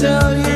tell you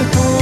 and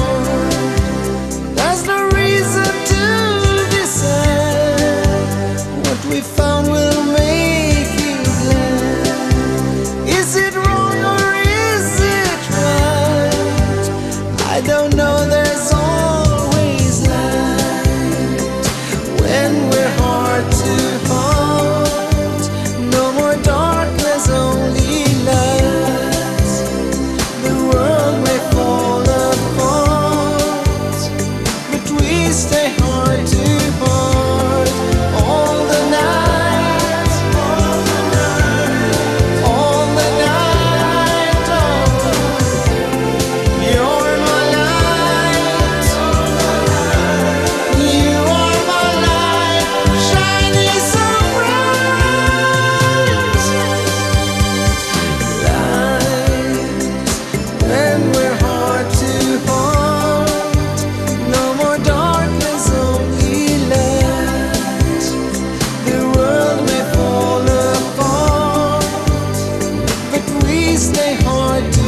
stay they hard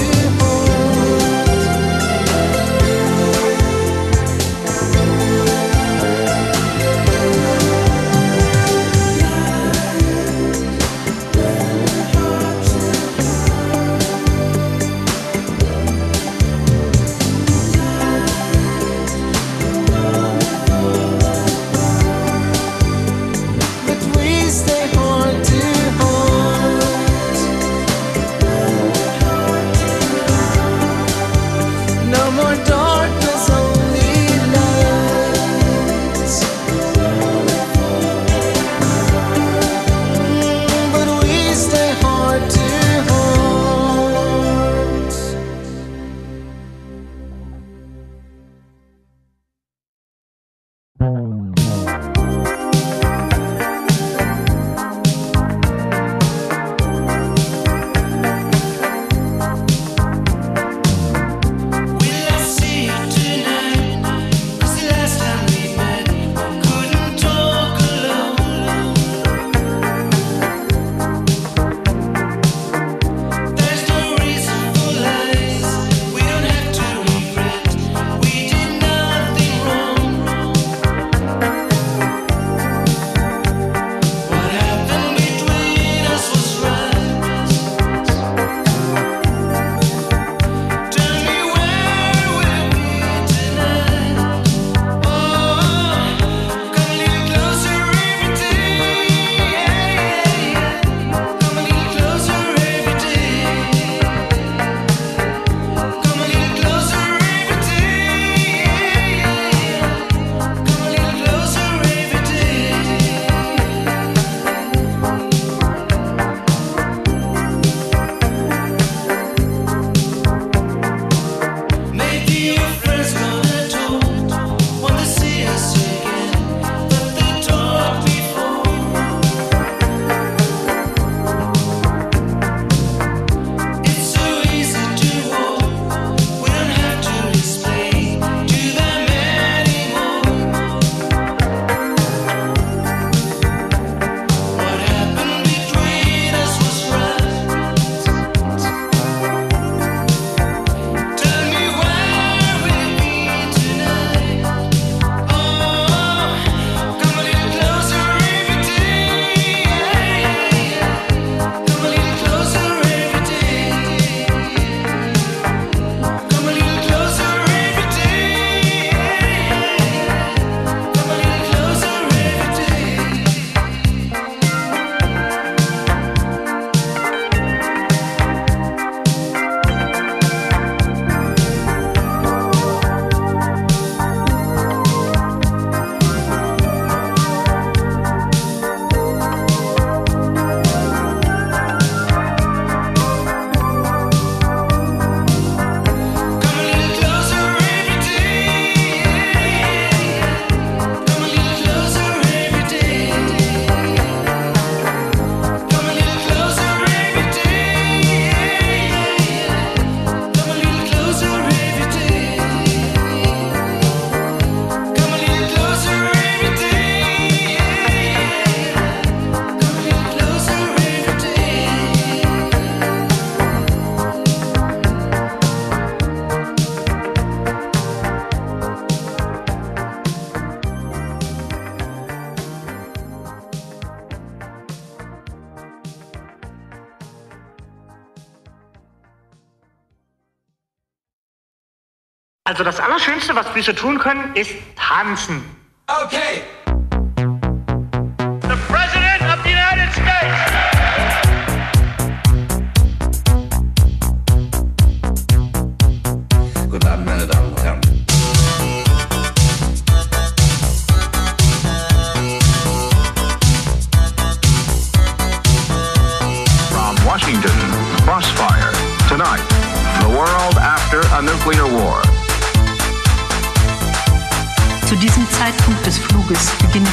Also das Allerschönste, was Füße tun können, ist tanzen. Okay.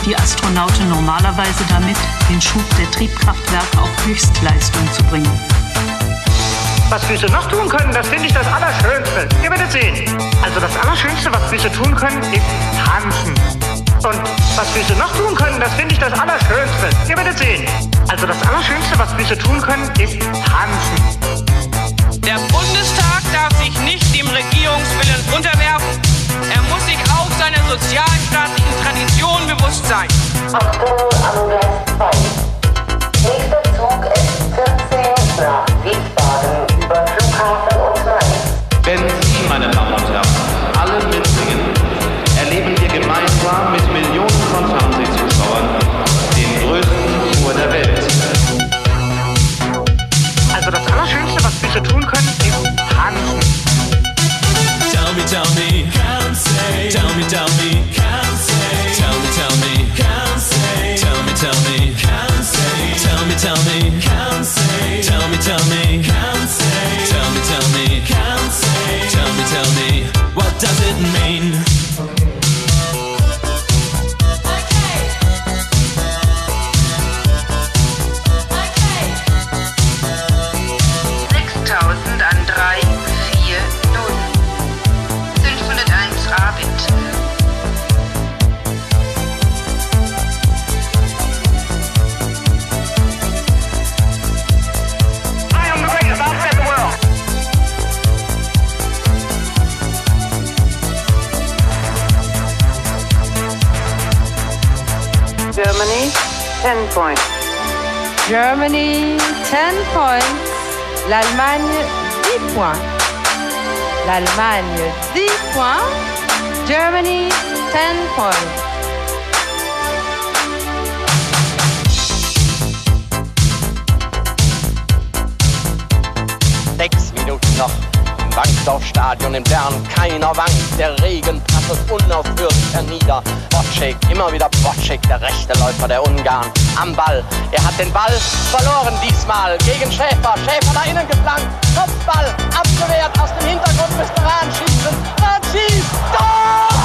Die Astronauten normalerweise damit, den Schub der Triebkraftwerke auf Höchstleistung zu bringen. Was Füße noch tun können, das finde ich das Allerschönste. Ihr werdet sehen. Also das Allerschönste, was Füße tun können, ist tanzen. Und was Füße noch tun können, das finde ich das Allerschönste. Ihr werdet sehen. Also das Allerschönste, was Füße tun können, ist tanzen. Der Bundestag darf sich nicht dem Regierungswillen unterwerfen. Er muss sich auch seiner sozialstaatlichen Tradition bewusst sein. Achtung, Angleis 2. Nächster Zug ist 14 nach Wiesbaden L'Allemagne, 10 points. L'Allemagne, 10 points. Germany, 10 points. Im Bankdorfstadion in Bern. Keiner wankt, der Regen prasselt unaufhörlich hernieder. Bocek, immer wieder Bocek, der rechte Läufer der Ungarn. Am Ball, er hat den Ball verloren diesmal gegen Schäfer. Schäfer nach innen geflankt, Kopfball abgewehrt, aus dem Hintergrund müsste Rahn schießen. Rahn schießt, Tor,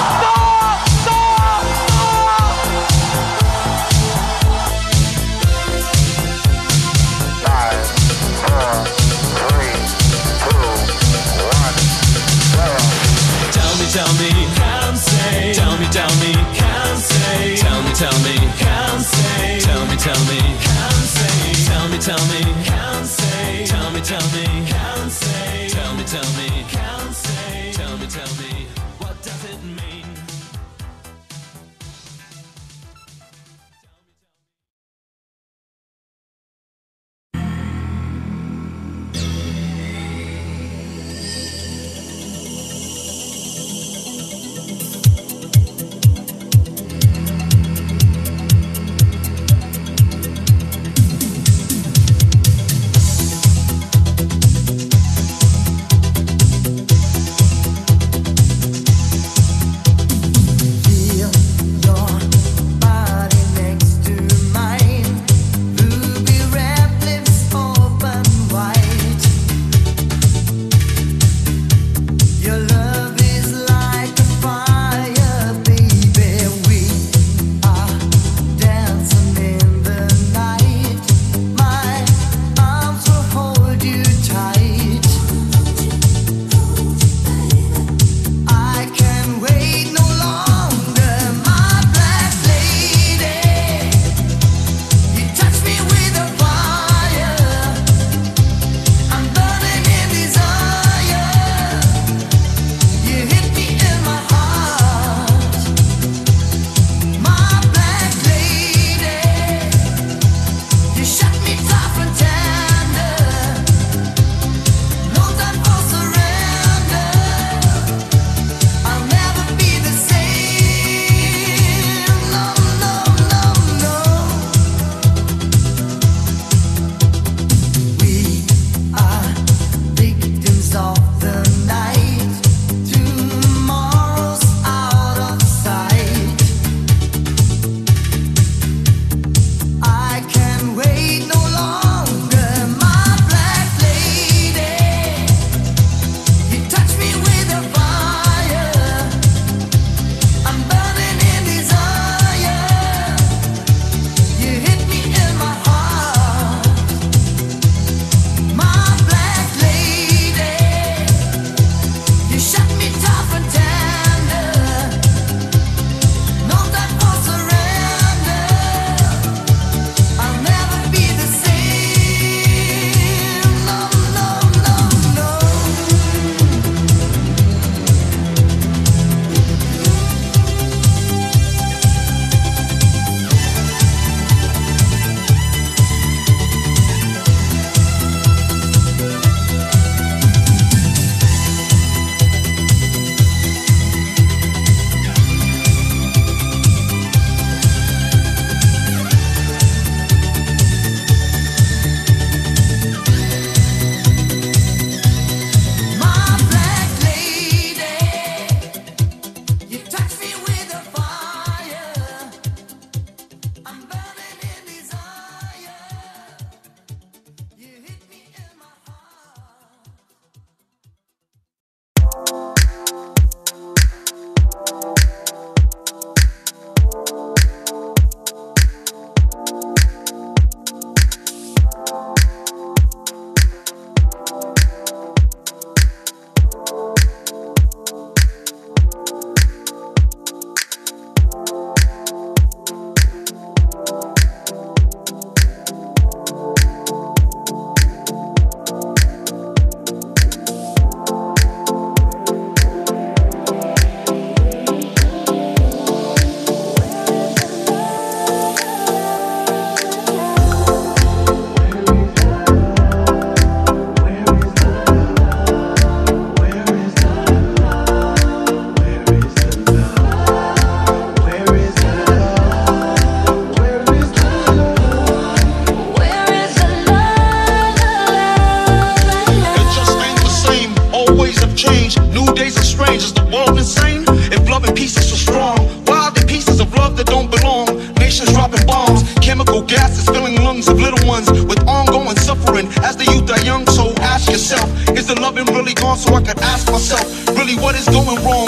So I could ask myself, really what is going wrong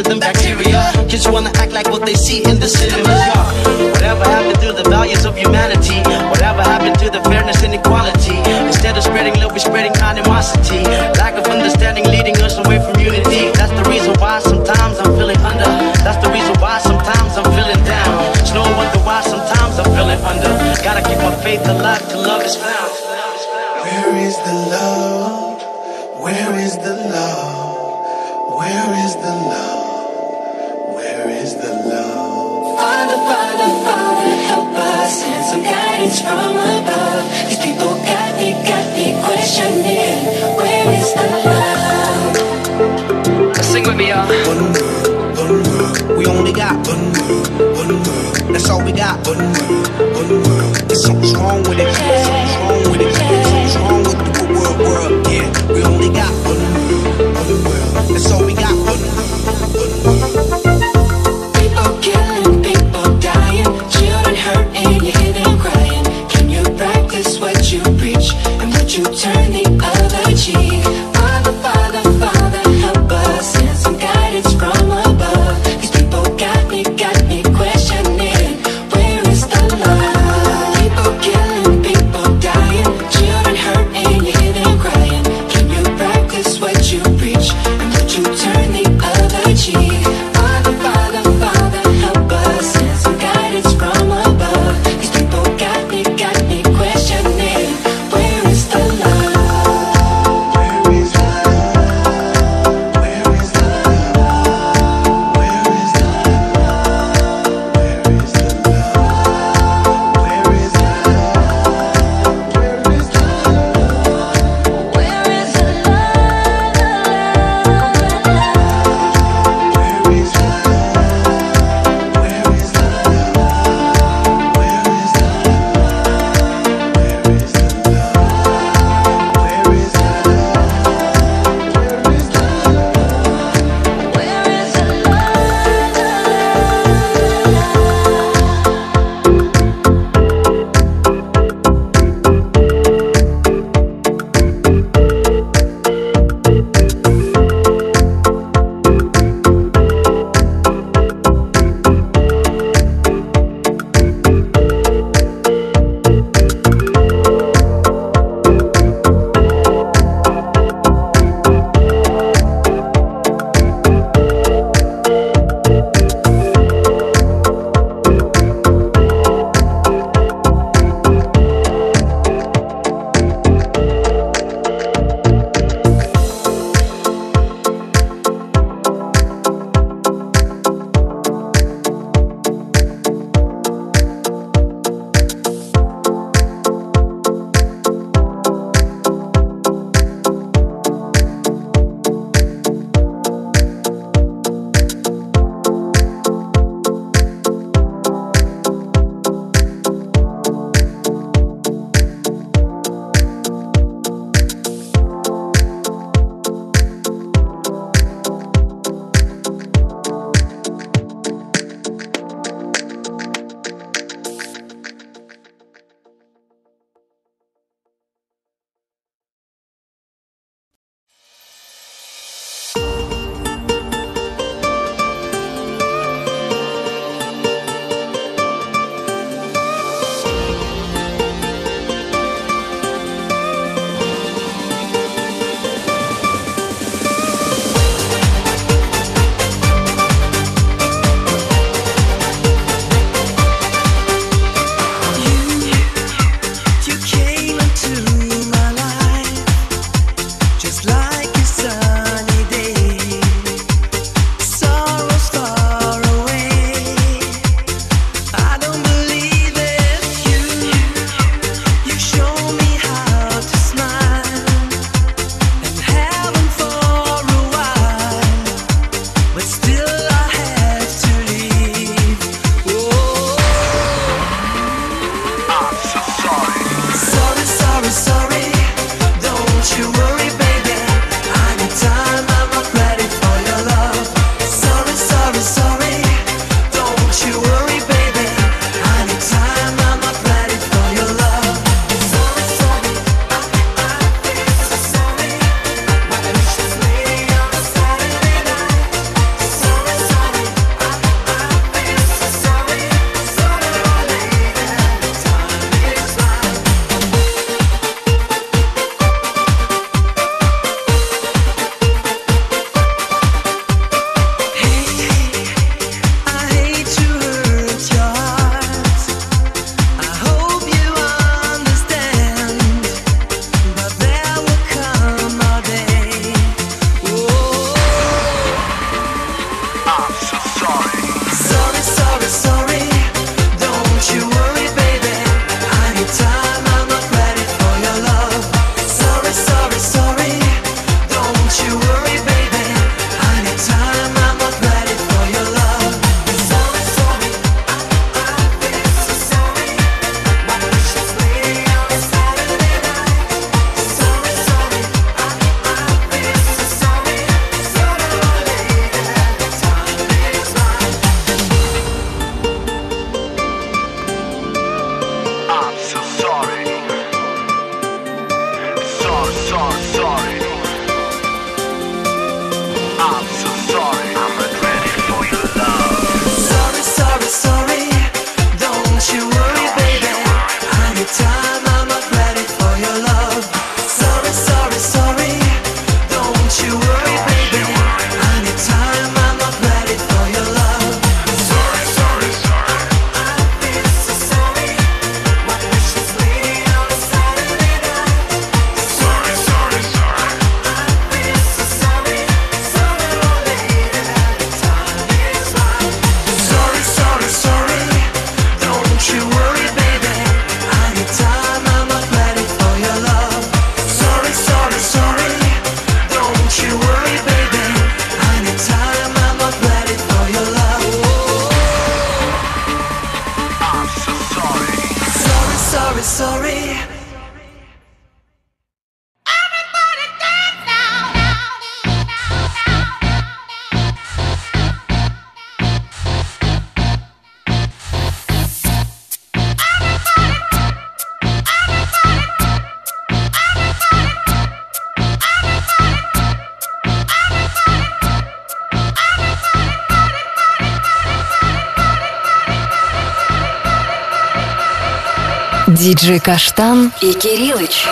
faster than bacteria. Kids wanna act like what they see in the cinemas. Whatever happened to the values of humanity? Whatever happened to the fairness and equality? Instead of spreading love, we're spreading animosity. Lack of understanding leading us away from unity. That's the reason why sometimes I'm feeling under. That's the reason why sometimes I'm feeling down. It's no wonder why sometimes I'm feeling under. Gotta keep my faith alive till love is found. Where is the love? Where is the love? Where is the love? Father, Father, Father, help us send some guidance from above. These people got me, got me questioning. Where is the love? Sing with me, y'all. One world, one world. We only got one world, one world. That's all we got. One world, one world. There's something wrong with it. Something's Диджей Каштан и Кириллыч.